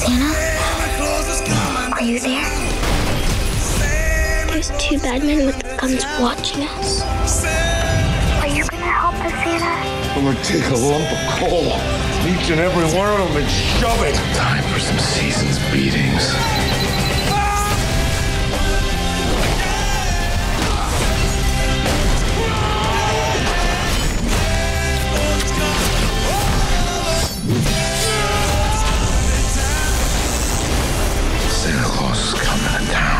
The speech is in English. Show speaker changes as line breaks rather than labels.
Santa? Are you there? There's two bad men with guns watching us. Are you gonna help us, Santa?
I'm gonna take a lump of coal, each and every one of them, and shove it.
Time for some season's Claus coming to town.